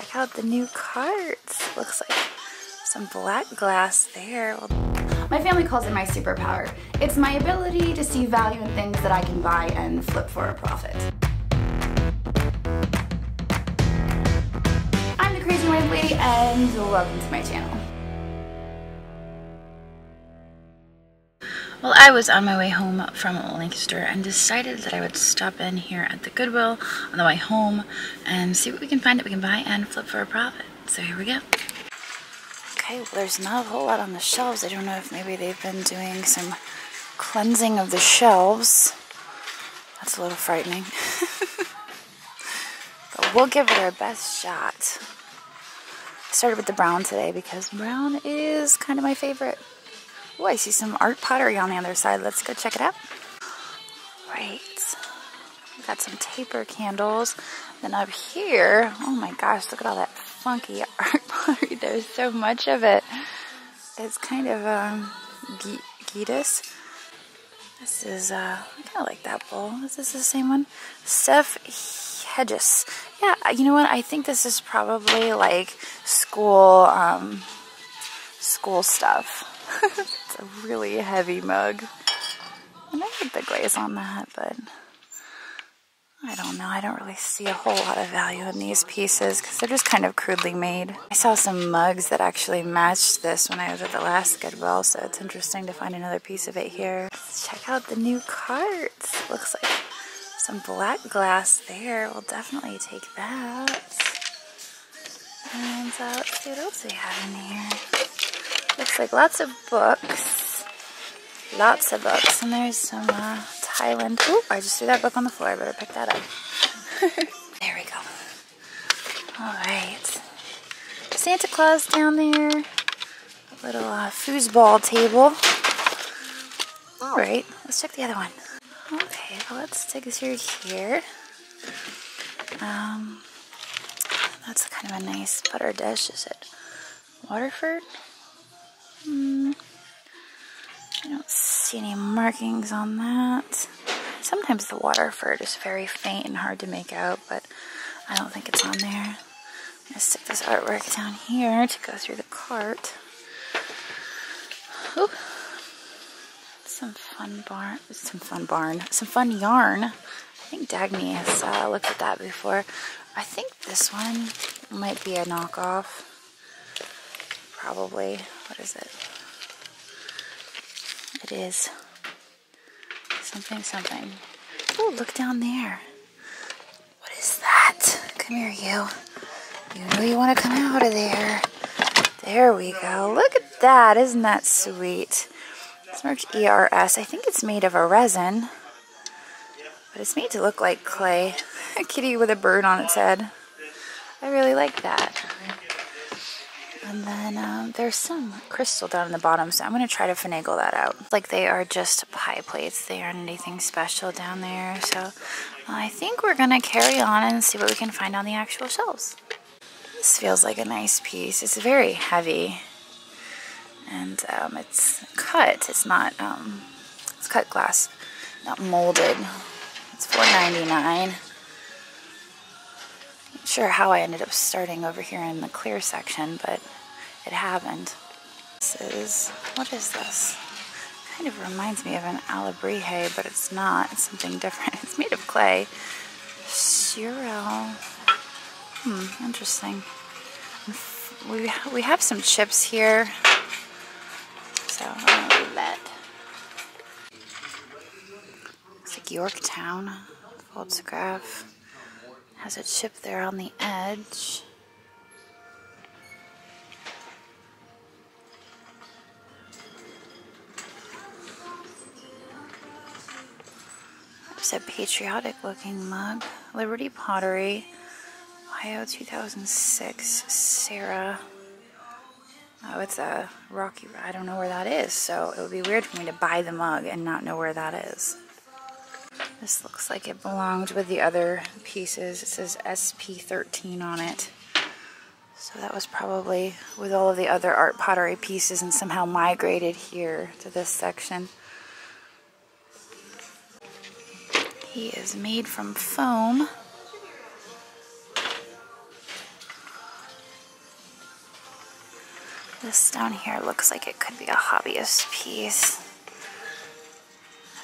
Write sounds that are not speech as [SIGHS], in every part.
check out the new carts. Looks like some black glass there. My family calls it my superpower. It's my ability to see value in things that I can buy and flip for a profit. I'm the Crazy Lamp Lady and welcome to my channel. Well, I was on my way home from Lancaster and decided that I would stop in here at the Goodwill on the way home and see what we can find that we can buy and flip for a profit. So here we go. Okay, well, there's not a whole lot on the shelves. I don't know if maybe they've been doing some cleansing of the shelves. That's a little frightening. [LAUGHS] but we'll give it our best shot. I started with the brown today because brown is kind of my favorite. Oh, I see some art pottery on the other side. Let's go check it out. Right. We got some taper candles. Then up here, oh my gosh, look at all that funky [LAUGHS] art pottery. There's so much of it. It's kind of um, Gitas. This is, uh, I kind of like that bowl. Is this the same one? Steph Hedges. Yeah, you know what? I think this is probably like school, um, school stuff. [LAUGHS] a really heavy mug. And I get the glaze on that, but I don't know. I don't really see a whole lot of value in these pieces because they're just kind of crudely made. I saw some mugs that actually matched this when I was at the last Goodwill, so it's interesting to find another piece of it here. Let's check out the new carts. Looks like some black glass there. We'll definitely take that. And uh, let's see what else we have in here. Looks like lots of books. Lots of books. And there's some uh, Thailand. Oop, I just threw that book on the floor. I better pick that up. [LAUGHS] there we go. Alright. Santa Claus down there. A little uh, foosball table. Alright, let's check the other one. Okay, well, let's dig through here. Um, that's kind of a nice butter dish. Is it Waterford? Hmm. See any markings on that. Sometimes the water Waterford is very faint and hard to make out, but I don't think it's on there. I'm going to stick this artwork down here to go through the cart. Ooh. Some fun barn, some fun barn, some fun yarn. I think Dagny has uh, looked at that before. I think this one might be a knockoff. Probably. What is it? It is something, something. Oh, look down there. What is that? Come here, you. You know you want to come out of there. There we go. Look at that. Isn't that sweet? Smirch ERS. I think it's made of a resin. But it's made to look like clay. [LAUGHS] A kitty with a bird on its head. I really like that. And then um, there's some crystal down in the bottom, so I'm going to try to finagle that out. Like they are just pie plates. They aren't anything special down there. So I think we're going to carry on and see what we can find on the actual shelves. This feels like a nice piece. It's very heavy. And um, it's cut. It's not, um, it's cut glass, not molded. It's $4.99 sure how I ended up starting over here in the clear section, but it happened. This is, what is this? Kind of reminds me of an alebrije, but it's not. It's something different. [LAUGHS] It's made of clay. Surel. Hmm, interesting. We, we have some chips here. So I'm gonna leave that. Looks like Yorktown. Photograph. Has a chip there on the edge. A patriotic looking mug. Liberty Pottery, Ohio 2006, Sarah. Oh, it's a rocky, I don't know where that is, so it would be weird for me to buy the mug and not know where that is. This looks like it belonged with the other pieces. It says SP13 on it. So that was probably with all of the other art pottery pieces and somehow migrated here to this section. He is made from foam. This down here looks like it could be a hobbyist piece.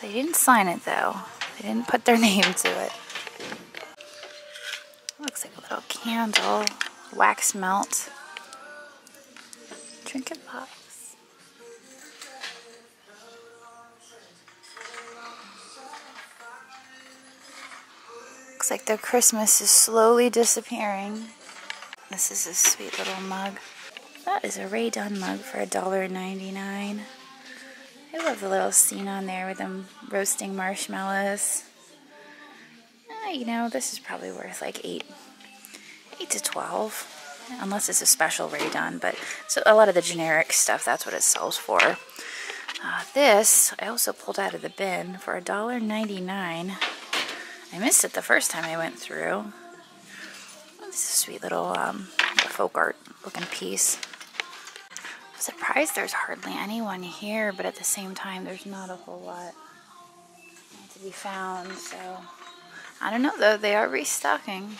They didn't sign it though. They didn't put their [LAUGHS] name to it. Looks like a little candle, wax melt, trinket pot. Looks like their Christmas is slowly disappearing. This is a sweet little mug. That is a Rae Dunn mug for $1.99. I love the little scene on there with them roasting marshmallows. Uh, you know, this is probably worth like 8 8 to 12 unless it's a special Rae Dunn, but so a lot of the generic stuff, that's what it sells for. Uh, this, I also pulled out of the bin for $1.99. I missed it the first time I went through. This is a sweet little um, folk art looking piece. I'm surprised there's hardly anyone here, but at the same time, there's not a whole lot to be found, so I don't know though, they are restocking.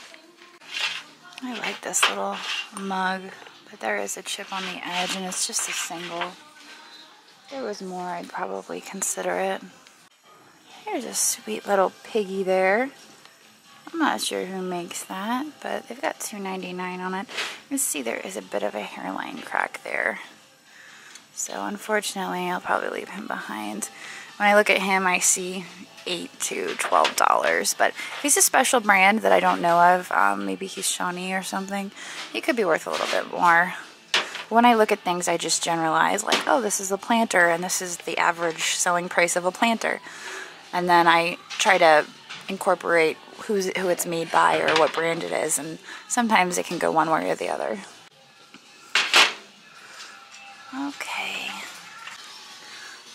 I like this little mug, but there is a chip on the edge and it's just a single. If there was more, I'd probably consider it. Here's a sweet little piggy there. I'm not sure who makes that, but they've got $2.99 on it. You see there is a bit of a hairline crack there. So unfortunately, I'll probably leave him behind. When I look at him, I see 8 to $12. But if he's a special brand that I don't know of, um, maybe he's Shawnee or something, he could be worth a little bit more. When I look at things, I just generalize like, oh, this is a planter and this is the average selling price of a planter. And then I try to incorporate who's, who it's made by or what brand it is. And sometimes it can go one way or the other. Okay.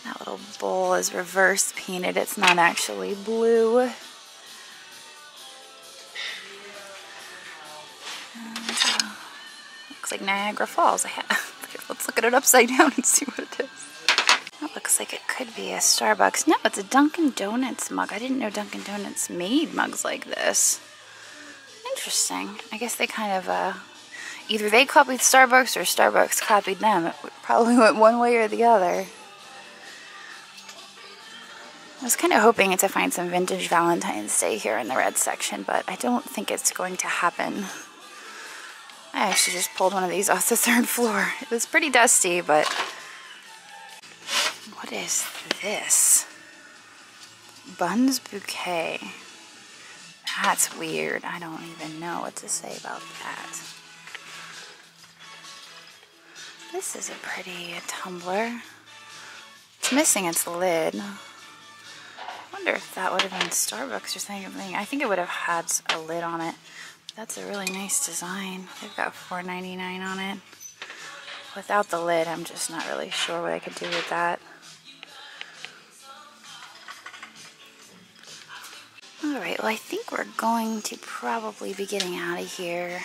That little bowl is reverse painted. It's not actually blue. And, uh, looks like Niagara Falls. I have, [LAUGHS] Let's look at it upside down and see what it is. Looks like it could be a Starbucks. No, it's a Dunkin' Donuts mug. I didn't know Dunkin' Donuts made mugs like this. Interesting. I guess they kind of uh, either they copied Starbucks or Starbucks copied them. It probably [LAUGHS] went one way or the other. I was kind of hoping to find some vintage Valentine's Day here in the red section, but I don't think it's going to happen. I actually just pulled one of these off the [LAUGHS] third floor. It was pretty dusty, but... What is this? Buns Bouquet. That's weird. I don't even know what to say about that. This is a pretty tumbler. It's missing its lid. I wonder if that would have been Starbucks or something. I think it would have had a lid on it. That's a really nice design. They've got $4.99 on it. Without the lid, I'm just not really sure what I could do with that. Alright, well I think we're going to probably be getting out of here.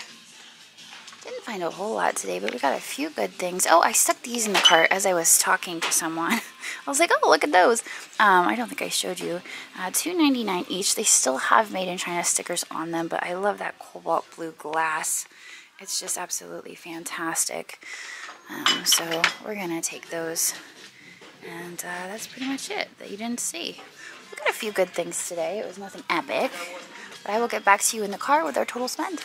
Didn't find a whole lot today, but we got a few good things. Oh, I stuck these in the cart as I was talking to someone. [LAUGHS] I was like, oh, look at those. Um, I don't think I showed you. Uh, $2.99 each. They still have Made in China stickers on them, but I love that cobalt blue glass. It's just absolutely fantastic. Um, so we're going to take those. And uh, that's pretty much it that you didn't see. We got a few good things today. It was nothing epic. But I will get back to you in the car with our total spend.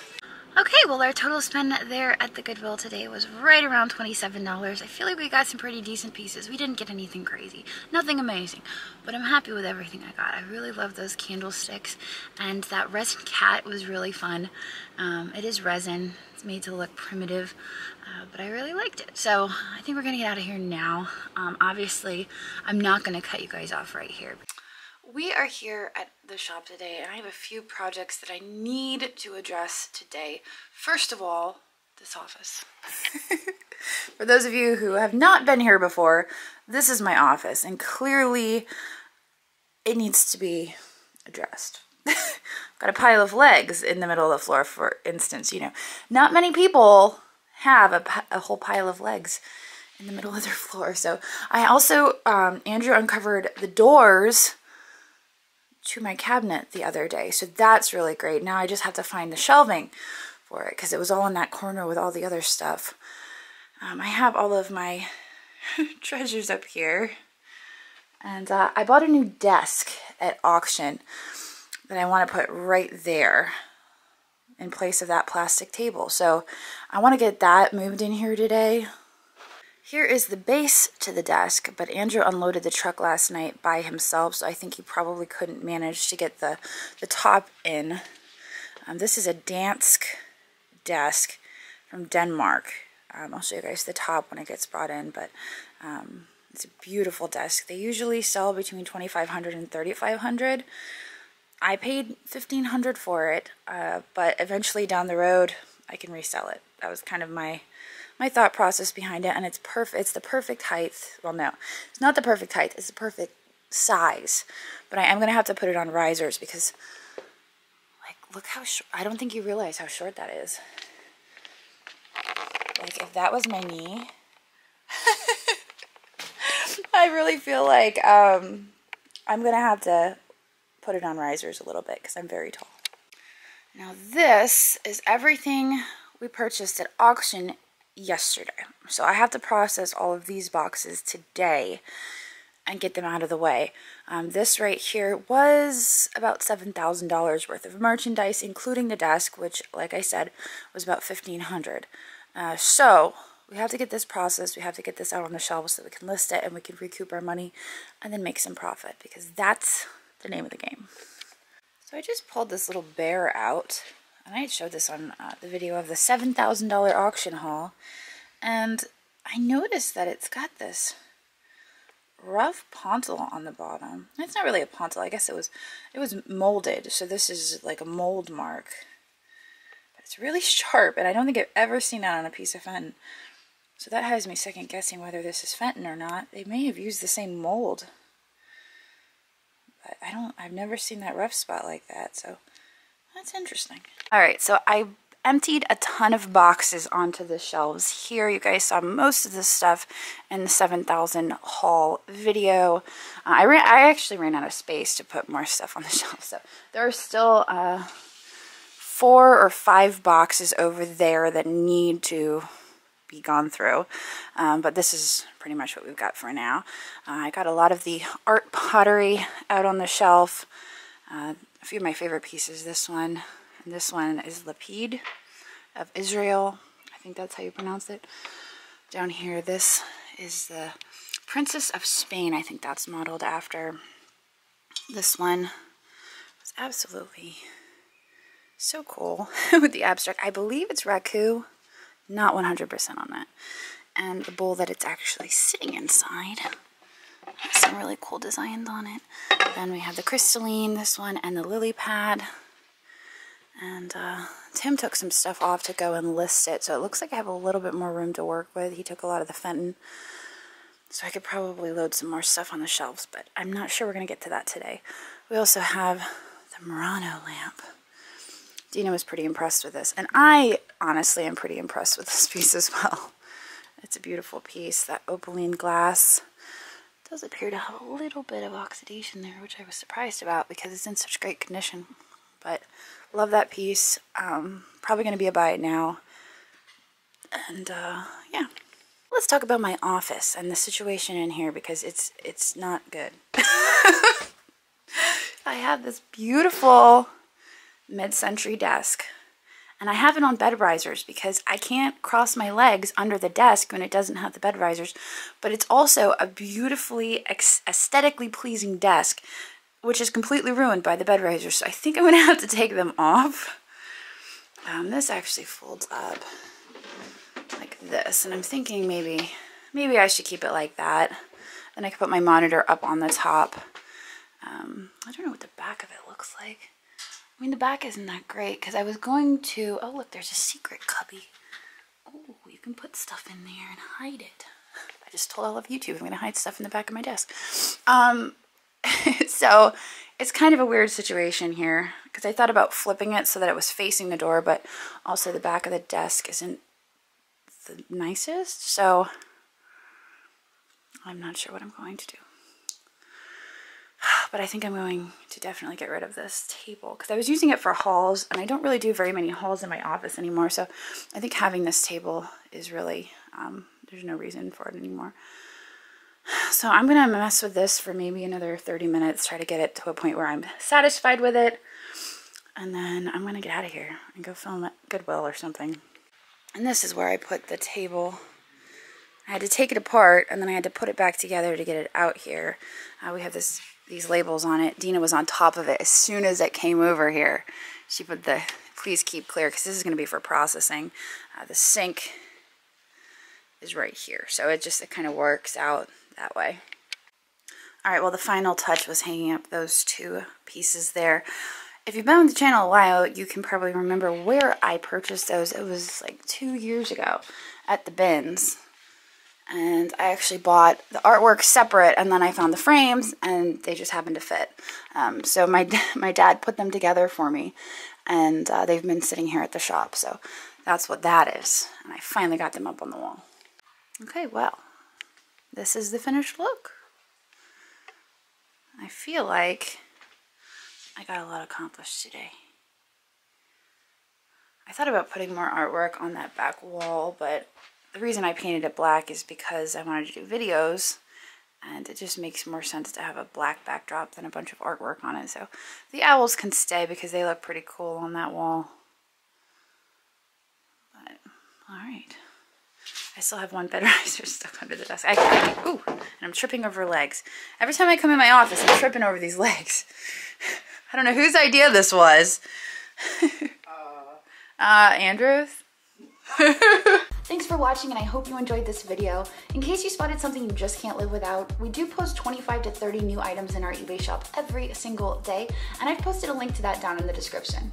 Okay, well our total spend there at the Goodwill today was right around $27. I feel like we got some pretty decent pieces. We didn't get anything crazy, nothing amazing, but I'm happy with everything I got. I really love those candlesticks and that resin cat was really fun. Um, it is resin, it's made to look primitive, uh, but I really liked it. So I think we're gonna get out of here now. Um, obviously, I'm not gonna cut you guys off right here. We are here at the shop today and I have a few projects that I need to address today. First of all, this office. [LAUGHS] For those of you who have not been here before, this is my office and clearly it needs to be addressed. [LAUGHS] Got a pile of legs in the middle of the floor, for instance, you know. Not many people have a, a whole pile of legs in the middle of their floor. So I also, um, Andrew uncovered the doors to my cabinet the other day. So that's really great. Now I just have to find the shelving for it because it was all in that corner with all the other stuff. Um, I have all of my [LAUGHS] treasures up here. And uh, I bought a new desk at auction that I want to put right there in place of that plastic table. So I want to get that moved in here today. Here is the base to the desk, but Andrew unloaded the truck last night by himself, so I think he probably couldn't manage to get the, the top in. Um, this is a Dansk desk from Denmark. Um, I'll show you guys the top when it gets brought in, but um, it's a beautiful desk. They usually sell between 2500 and 3500 I paid 1500 for it, uh, but eventually down the road, I can resell it. That was kind of my my thought process behind it, and it's perfect. It's the perfect height. Well, no, it's not the perfect height. It's the perfect size. But I am gonna have to put it on risers because, like, look how short. I don't think you realize how short that is. Like, if that was my knee, [LAUGHS] I really feel like um, I'm gonna have to put it on risers a little bit because I'm very tall. Now this is everything we purchased at auction yesterday. So I have to process all of these boxes today and get them out of the way. Um, this right here was about $7,000 worth of merchandise, including the desk, which, like I said, was about 1500 uh, So we have to get this processed. We have to get this out on the shelves so we can list it and we can recoup our money and then make some profit because that's the name of the game. So I just pulled this little bear out, and I had showed this on uh, the video of the $7,000 auction haul, and I noticed that it's got this rough pontil on the bottom. It's not really a pontil, I guess it was it was molded, so this is like a mold mark. But it's really sharp, and I don't think I've ever seen that on a piece of Fenton. So that has me second guessing whether this is Fenton or not. They may have used the same mold. But I don't, I've never seen that rough spot like that, so that's interesting. All right, so I emptied a ton of boxes onto the shelves here. You guys saw most of this stuff in the 7000 haul video. Uh, I, ran, I actually ran out of space to put more stuff on the [LAUGHS] shelf, so there are still uh, four or five boxes over there that need to be gone through. Um, but this is pretty much what we've got for now. Uh, I got a lot of the art pottery out on the shelf. Uh, a few of my favorite pieces. This one and this one is Lapid of Israel. I think that's how you pronounce it. Down here, this is the Princess of Spain. I think that's modeled after this one. It's absolutely so cool [LAUGHS] with the abstract. I believe it's Raku not 100% on that. And the bowl that it's actually sitting inside some really cool designs on it. Then we have the crystalline, this one, and the lily pad. And uh, Tim took some stuff off to go and list it, so it looks like I have a little bit more room to work with. He took a lot of the Fenton, so I could probably load some more stuff on the shelves, but I'm not sure we're going to get to that today. We also have the Murano lamp. Dina was pretty impressed with this. And I honestly am pretty impressed with this [LAUGHS] piece as well. It's a beautiful piece. That opaline glass does appear to have a little bit of oxidation there, which I was surprised about because it's in such great condition. But love that piece. Um, probably going to be a buy it now. And uh, yeah, let's talk about my office and the situation in here because it's it's not good. [LAUGHS] I have this beautiful mid-century desk. And I have it on bed risers because I can't cross my legs under the desk when it doesn't have the bed risers. But it's also a beautifully aesthetically pleasing desk, which is completely ruined by the bed risers. So I think I'm going to have to take them off. Um, this actually folds up like this. And I'm thinking maybe, maybe I should keep it like that. Then I can put my monitor up on the top. Um, I don't know what the back of it looks like. I mean, the back isn't that great because I was going to, oh look, there's a secret cubby. Oh, you can put stuff in there and hide it. I just told all of YouTube I'm going to hide stuff in the back of my desk. Um, [LAUGHS] so it's kind of a weird situation here because I thought about flipping it so that it was facing the door, but also the back of the desk isn't the nicest. So I'm not sure what I'm going to do. But I think I'm going to definitely get rid of this table because I was using it for hauls and I don't really do very many hauls in my office anymore. So I think having this table is really, um, there's no reason for it anymore. [SIGHS] So I'm going to mess with this for maybe another 30 minutes, try to get it to a point where I'm satisfied with it. And then I'm going to get out of here and go film at Goodwill or something. And this is where I put the table. I had to take it apart and then I had to put it back together to get it out here. Uh, we have this these labels on it. Dina was on top of it as soon as it came over here. She put the please keep clear because this is going to be for processing. Uh, the sink is right here. So it just it kind of works out that way. All right, well, the final touch was hanging up those two pieces there. If you've been on the channel a while, you can probably remember where I purchased those. It was like two years ago at the bins. And I actually bought the artwork separate, and then I found the frames, and they just happened to fit. Um, so my, [LAUGHS] my dad put them together for me, and uh, they've been sitting here at the shop. So that's what that is. And I finally got them up on the wall. Okay, well, this is the finished look. I feel like I got a lot accomplished today. I thought about putting more artwork on that back wall, but the reason I painted it black is because I wanted to do videos and it just makes more sense to have a black backdrop than a bunch of artwork on it. So the owls can stay because they look pretty cool on that wall. But, all right. I still have one bed riser [LAUGHS] stuck under the desk. I can't, ooh, and I'm tripping over legs. Every time I come in my office, I'm tripping over these [LAUGHS] legs. I don't know whose idea this was. [LAUGHS] uh, Andrew's? Thanks for watching and I hope you enjoyed this video. In case you spotted something you just can't live without, we do post 25 to 30 new items in our eBay shop every single day, and I've posted a link to that down in the description.